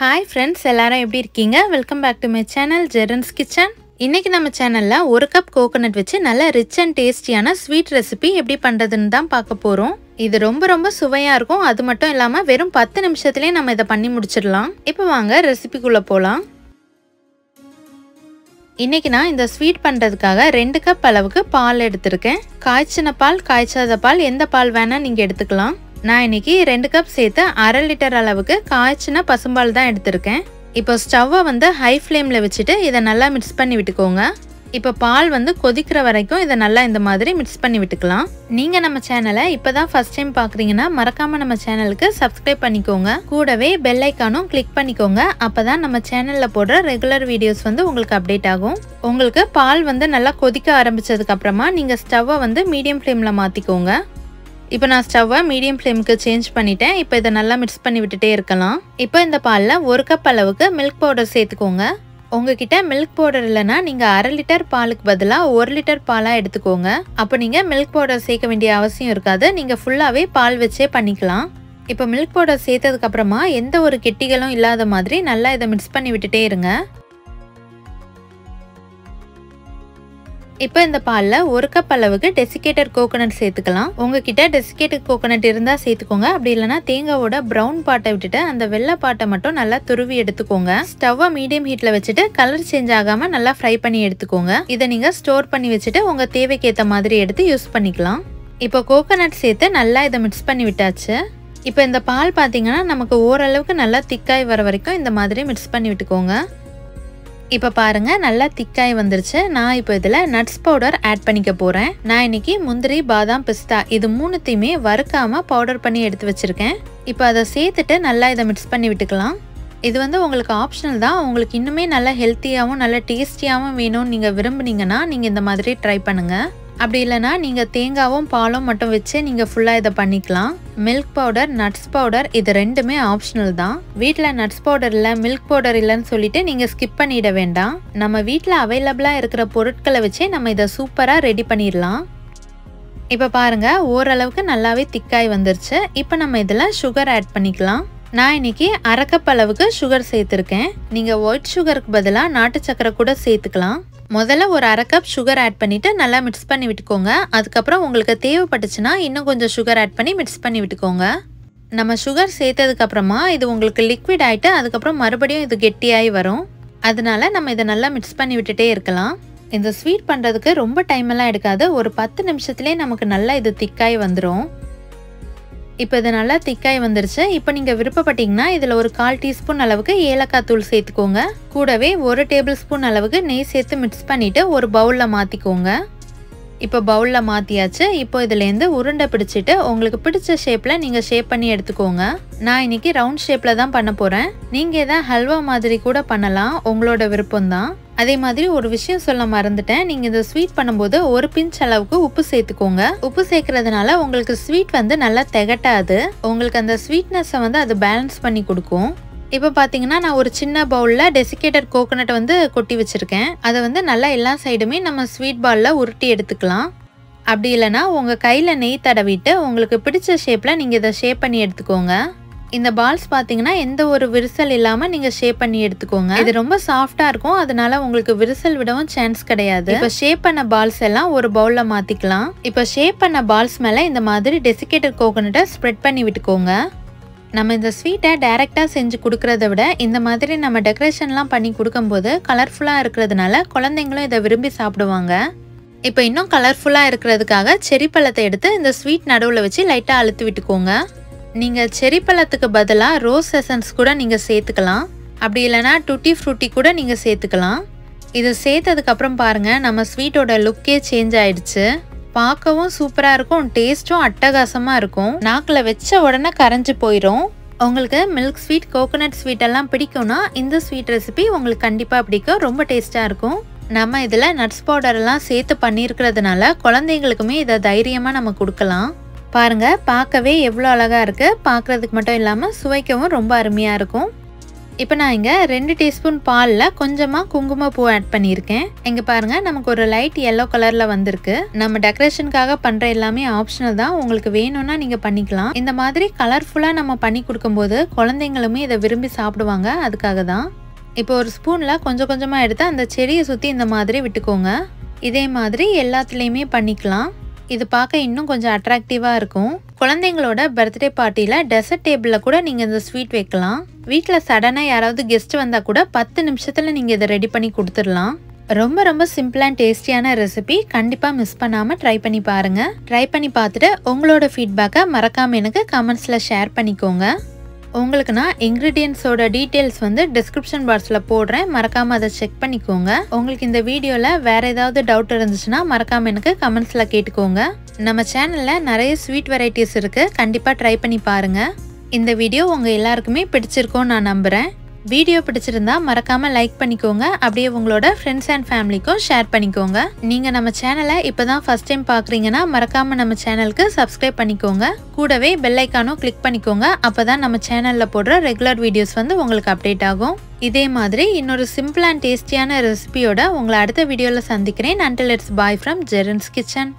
Hi friends எல்லாரும் எப்படி இருக்கீங்க? Welcome back to my channel ஜெரன்ஸ் kitchen இன்றைக்கி நம்ம சேனலில் ஒரு கப் கோகோனட் வச்சு நல்ல ரிச் அண்ட் டேஸ்டியான ஸ்வீட் ரெசிபி எப்படி பண்ணுறதுன்னு தான் பார்க்க போகிறோம் இது ரொம்ப ரொம்ப சுவையாக இருக்கும். அது மட்டும் இல்லாமல் வெறும் பத்து நிமிஷத்துலேயே நம்ம இதை பண்ணி முடிச்சிடலாம். இப்போ வாங்க ரெசிபிக்குள்ளே போகலாம் இன்றைக்கி நான் இந்த ஸ்வீட் பண்ணுறதுக்காக ரெண்டு கப் அளவுக்கு பால் எடுத்திருக்கேன். காய்ச்சின பால் காய்ச்சாத பால் எந்த பால் வேணால் நீங்கள் எடுத்துக்கலாம். நான் இன்னைக்கு ரெண்டு கப் சேர்த்து அரை லிட்டர் அளவுக்கு காய்ச்சின பசும்பால் தான் எடுத்திருக்கேன். இப்போ ஸ்டவ்வை வந்து ஹை ஃப்ளேமில் வச்சுட்டு இதை நல்லா மிக்ஸ் பண்ணி விட்டுக்கோங்க. இப்போ பால் வந்து கொதிக்கிற வரைக்கும் இதை நல்லா இந்த மாதிரி மிக்ஸ் பண்ணி விட்டுக்கலாம். நீங்கள் நம்ம சேனலை இப்போ தான் ஃபஸ்ட் டைம் பார்க்குறீங்கன்னா மறக்காமல் நம்ம சேனலுக்கு சப்ஸ்கிரைப் பண்ணிக்கோங்க. கூடவே பெல் ஐக்கானும் கிளிக் பண்ணிக்கோங்க. அப்போ தான் நம்ம சேனலில் போடுற ரெகுலர் வீடியோஸ் வந்து உங்களுக்கு அப்டேட் ஆகும். உங்களுக்கு பால் வந்து நல்லா கொதிக்க ஆரம்பித்ததுக்கப்புறமா நீங்கள் ஸ்டவ்வை வந்து மீடியம் ஃப்ளேமில் மாற்றிக்கோங்க இப்போ நான் ஸ்டவ்வை மீடியம் ஃப்ளேமுக்கு சேஞ்ச் பண்ணிட்டேன். இப்போ இதை நல்லா மிக்ஸ் பண்ணி விட்டுட்டே இருக்கலாம். இப்போ இந்த பாலில் ஒரு கப் அளவுக்கு மில்க் பவுடர் சேர்த்துக்கோங்க. உங்ககிட்ட மில்க் பவுடர் இல்லைன்னா நீங்கள் அரை லிட்டர் பாலுக்கு பதிலாக ஒரு லிட்டர் பாலாக எடுத்துக்கோங்க. அப்போ நீங்கள் மில்க் பவுடர் சேர்க்க வேண்டிய அவசியம் இருக்காது. நீங்கள் ஃபுல்லாகவே பால் வச்சே பண்ணிக்கலாம். இப்போ மில்க் பவுடர் சேர்த்ததுக்கப்புறமா எந்த ஒரு கெட்டிகளும் இல்லாத மாதிரி நல்லா இதை மிக்ஸ் பண்ணி விட்டுட்டே இருங்க. இப்போ இந்த பாலில் ஒரு கப் அளவுக்கு டெசிகேட்டட் கோகோனட் சேர்த்துக்கலாம். உங்ககிட்ட டெசிகேட்டட் கோகோனட் இருந்தால் சேர்த்துக்கோங்க. அப்படி இல்லைனா தேங்காவோட ப்ரௌன் பாட்டை விட்டுட்டு அந்த வெள்ளை பாட்டை மட்டும் நல்லா துருவி எடுத்துக்கோங்க. ஸ்டவ்வை மீடியம் ஹீட்டில் வச்சுட்டு கலர் சேஞ்ச் ஆகாமல் நல்லா ஃப்ரை பண்ணி எடுத்துக்கோங்க. இதை நீங்கள் ஸ்டோர் பண்ணி வச்சுட்டு உங்கள் தேவைக்கேற்ற மாதிரி எடுத்து யூஸ் பண்ணிக்கலாம். இப்போ கோகோனட் சேர்த்து நல்லா இதை மிக்ஸ் பண்ணி விட்டாச்சு. இப்போ இந்த பால் பார்த்தீங்கன்னா நமக்கு ஓரளவுக்கு நல்லா திக்காய் வர வரைக்கும் இந்த மாதிரி மிக்ஸ் பண்ணி விட்டுக்கோங்க. இப்போ பாருங்கள் நல்லா திக்காய் வந்துருச்சு. நான் இப்போ இதில் நட்ஸ் பவுடர் ஆட் பண்ணிக்க போகிறேன் நான் இன்னைக்கு முந்திரி பாதாம் பிஸ்தா இது மூணுத்தையுமே வறுக்காமல் பவுடர் பண்ணி எடுத்து வச்சுருக்கேன். இப்போ அதை சேர்த்துட்டு நல்லா இதை மிக்ஸ் பண்ணி விட்டுக்கலாம். இது வந்து உங்களுக்கு ஆப்ஷனல் தான். உங்களுக்கு இன்னுமே நல்லா ஹெல்த்தியாகவும் நல்ல டேஸ்டியாகவும் வேணும்னு நீங்கள் விரும்புனீங்கன்னா நீங்கள் இந்த மாதிரி ட்ரை பண்ணுங்கள் அப்படி இல்லைனா நீங்கள் தேங்காவும் பாலும் மட்டும் வச்சு நீங்கள் ஃபுல்லாக இதை பண்ணிக்கலாம். மில்க் பவுடர் நட்ஸ் பவுடர் இது ரெண்டுமே ஆப்ஷனல் தான். வீட்டில் நட்ஸ் பவுடர் இல்லை மில்க் பவுடர் இல்லைன்னு சொல்லிட்டு நீங்கள் ஸ்கிப் பண்ணிட வேண்டாம். நம்ம வீட்டில் அவைலபிளாக இருக்கிற பொருட்களை வச்சே நம்ம இதை சூப்பராக ரெடி பண்ணிடலாம். இப்போ பாருங்கள் ஓரளவுக்கு நல்லாவே திக்காய் வந்துருச்சு. இப்போ நம்ம இதில் சுகர் ஆட் பண்ணிக்கலாம். நான் இன்னைக்கு அரைக்கப்பளவுக்கு சுகர் சேர்த்துருக்கேன். நீங்கள் ஒயிட் சுகருக்கு பதிலாக நாட்டு சக்கரை கூட சேர்த்துக்கலாம். முதல்ல ஒரு அரை கப் சுகர் ஆட் பண்ணிவிட்டு நல்லா மிக்ஸ் பண்ணி விட்டுக்கோங்க. அதுக்கப்புறம் உங்களுக்கு தேவைப்பட்டுச்சுன்னா இன்னும் கொஞ்சம் சுகர் ஆட் பண்ணி மிக்ஸ் பண்ணி விட்டுக்கோங்க. நம்ம சுகர் சேர்த்ததுக்கப்புறமா இது உங்களுக்கு லிக்விட் ஆகிட்டு அதுக்கப்புறம் மறுபடியும் இது கெட்டியாகி வரும். அதனால நம்ம இதை நல்லா மிக்ஸ் பண்ணி விட்டுட்டே இருக்கலாம். இந்த ஸ்வீட் பண்ணுறதுக்கு ரொம்ப டைம் எல்லாம் எடுக்காது. ஒரு பத்து நிமிஷத்துலேயே நமக்கு நல்லா இது திக்காய் வந்துடும் இப்போ இது நல்லா திக்காய் வந்துருச்சு. இப்போ நீங்கள் விருப்பப்பட்டீங்கன்னா இதில் ஒரு கால் டீஸ்பூன் அளவுக்கு ஏலக்காய் தூள் சேர்த்துக்கோங்க. கூடவே ஒரு டேபிள் ஸ்பூன் அளவுக்கு நெய் சேர்த்து மிக்ஸ் பண்ணிவிட்டு ஒரு பவுலில் மாற்றிக்கோங்க இப்போ பவுலில் மாற்றியாச்சு இப்போ இதுலேருந்து உருண்டை பிடிச்சிட்டு உங்களுக்கு பிடிச்ச ஷேப்பில் நீங்கள் ஷேப் பண்ணி எடுத்துக்கோங்க. நான் இன்னைக்கு ரவுண்ட் ஷேப்பில் தான் பண்ண போகிறேன் நீங்கள் எதாவது ஹல்வா மாதிரி கூட பண்ணலாம். உங்களோட விருப்பம்தான். அதே மாதிரி ஒரு விஷயம் சொல்ல மறந்துட்டேன். நீங்கள் இந்த ஸ்வீட் பண்ணும்போது ஒரு பிஞ்ச் அளவுக்கு உப்பு சேர்த்துக்கோங்க. உப்பு சேர்க்கறதுனால உங்களுக்கு ஸ்வீட் வந்து நல்லா திகட்டாது. உங்களுக்கு அந்த ஸ்வீட்னஸை வந்து அது பேலன்ஸ் பண்ணி கொடுக்கும். இப்போ பார்த்தீங்கன்னா நான் ஒரு சின்ன பவுலில் டெசிகேட்டட் கோகோனட் வந்து கொட்டி வச்சுருக்கேன். அதை வந்து நல்லா எல்லா சைடுமே நம்ம ஸ்வீட் பாலில் உருட்டி எடுத்துக்கலாம். அப்படி இல்லைனா உங்கள் கையில் நெய் தடவிட்டு உங்களுக்கு பிடிச்ச ஷேப்பில் நீங்கள் இதை ஷேப் பண்ணி எடுத்துக்கோங்க. இந்த பால்ஸ் பார்த்தீங்கன்னா எந்த ஒரு விரிசல் இல்லாமல் நீங்கள் ஷேப் பண்ணி எடுத்துக்கோங்க. இது ரொம்ப சாஃப்டாக இருக்கும். அதனால உங்களுக்கு விரிசல் விடவும் சான்ஸ் கிடையாது. இப்போ ஷேப் பண்ண பால்ஸ் எல்லாம் ஒரு பவுலில் மாற்றிக்கலாம் இப்போ ஷேப் பண்ண பால்ஸ் மேலே இந்த மாதிரி டெசிகேட்டட் கோகோனட்டை ஸ்ப்ரெட் பண்ணி விட்டுக்கோங்க. நம்ம இந்த ஸ்வீட்டை டைரெக்டாக செஞ்சு கொடுக்கறத விட இந்த மாதிரி நம்ம டெக்கரேஷன்லாம் பண்ணி கொடுக்கும்போது கலர்ஃபுல்லாக இருக்கிறதுனால குழந்தைங்களும் இதை விரும்பி சாப்பிடுவாங்க. இப்போ இன்னும் கலர்ஃபுல்லாக இருக்கிறதுக்காக செரி பழத்தை எடுத்து இந்த ஸ்வீட் நடுவில் வச்சு லைட்டாக அழுத்து விட்டுக்கோங்க. நீங்கள் செரி பழத்துக்கு பதிலாக ரோஸ் எசன்ஸ் கூட நீங்கள் சேர்த்துக்கலாம். அப்படி இல்லைனா டுட்டி ஃப்ரூட்டி கூட நீங்கள் சேர்த்துக்கலாம். இது சேர்த்ததுக்கப்புறம் பாருங்கள் நம்ம ஸ்வீட்டோட லுக்கே சேஞ்ச் ஆயிடுச்சு. பார்க்கவும் சூப்பராக இருக்கும் டேஸ்ட்டும் அட்டகாசமாக இருக்கும். நாக்கில் வச்ச உடனே கரைஞ்சி போயிடும் உங்களுக்கு மில்க் ஸ்வீட் கோகோனட் ஸ்வீட் எல்லாம் பிடிக்கும்னா இந்த ஸ்வீட் ரெசிபி உங்களுக்கு கண்டிப்பாக பிடிக்கும் ரொம்ப டேஸ்ட்டாக இருக்கும். நம்ம இதில் நட்ஸ் பவுடர்லாம் சேர்த்து பண்ணியிருக்கிறதுனால குழந்தைங்களுக்குமே இதை தைரியமாக நம்ம கொடுக்கலாம். பாருங்கள் பார்க்கவே எவ்வளோ அழகாக இருக்குது பார்க்குறதுக்கு மட்டும் இல்லாமல் சுவைக்கவும் ரொம்ப அருமையாக இருக்கும். இப்போ நான் இங்கே ரெண்டு டீஸ்பூன் பாலில் கொஞ்சமாக குங்குமப்பூ ஆட் பண்ணியிருக்கேன். இங்கே பாருங்க நமக்கு ஒரு லைட் எல்லோ கலரில் வந்திருக்கு. நம்ம டெக்கரேஷனுக்காக பண்ணுற எல்லாமே ஆப்ஷனல் தான். உங்களுக்கு வேணும்னா நீங்கள் பண்ணிக்கலாம். இந்த மாதிரி கலர்ஃபுல்லாக நம்ம பண்ணி கொடுக்கும்போது குழந்தைங்களுமே இதை விரும்பி சாப்பிடுவாங்க. அதுக்காக தான். இப்போ ஒரு ஸ்பூனில் கொஞ்சம் கொஞ்சமாக எடுத்து அந்த செடியை சுற்றி இந்த மாதிரி விட்டுக்கோங்க. இதே மாதிரி எல்லாத்துலேயுமே பண்ணிக்கலாம். இது பார்க்க இன்னும் கொஞ்சம் அட்ராக்டிவாக இருக்கும். குழந்தைங்களோட பர்த்டே பார்ட்டியில் டெசர்ட் டேபிளில் கூட நீங்கள் இந்த ஸ்வீட் வைக்கலாம். வீட்டில் சடனாக யாராவது கெஸ்ட் வந்தால் கூட பத்து நிமிஷத்தில் நீங்கள் இதை ரெடி பண்ணி கொடுத்துடலாம். ரொம்ப ரொம்ப சிம்பிள் அண்ட் டேஸ்டியான ரெசிபி கண்டிப்பாக மிஸ் பண்ணாமல் ட்ரை பண்ணி பாருங்கள் ட்ரை பண்ணி பார்த்துட்டு உங்களோட ஃபீட்பேக்கை மறக்காமல் எனக்கு கமெண்ட்ஸில் ஷேர் பண்ணிக்கோங்க. உங்களுக்கு நான் இன்க்ரீடியன்ஸோட டீட்டெயில்ஸ் வந்து டிஸ்கிரிப்ஷன் பாக்ஸில் போடுறேன். மறக்காமல் அதை செக் பண்ணிக்கோங்க. உங்களுக்கு இந்த வீடியோவில் வேறு ஏதாவது டவுட் இருந்துச்சுன்னா மறக்காமல் எனக்கு கமெண்ட்ஸில் கேட்டுக்கோங்க. நம்ம சேனலில் நிறைய ஸ்வீட் வெரைட்டிஸ் இருக்குது கண்டிப்பாக ட்ரை பண்ணி பாருங்கள் இந்த வீடியோ உங்கள் எல்லாருக்குமே பிடிச்சிருக்கோன்னு நான் நம்புகிறேன் வீடியோ பிடிச்சிருந்தா மறக்காம லைக் பண்ணிக்கோங்க. அப்படியே உங்களோட ஃப்ரெண்ட்ஸ் அண்ட் ஃபேமிலிக்கும் ஷேர் பண்ணிக்கோங்க. நீங்க நம்ம சேனலை இப்பதான் ஃபர்ஸ்ட் டைம் பாக்குறீங்கன்னா மறக்காம நம்ம சேனலுக்கு சப்ஸ்கிரைப் பண்ணிக்கோங்க. கூடவே பெல்லைக்கானும் கிளிக் பண்ணிக்கோங்க. அப்பதான் நம்ம சேனல்ல போடுற ரெகுலர் வீடியோஸ் வந்து உங்களுக்கு அப்டேட் ஆகும். இதே மாதிரி இன்னொரு சிம்பிள் அண்ட் டேஸ்டியான ரெசிபியோட உங்களை அடுத்த வீடியோவில் சந்திக்கிறேன். Until it's bye from ஜெரன்ஸ் kitchen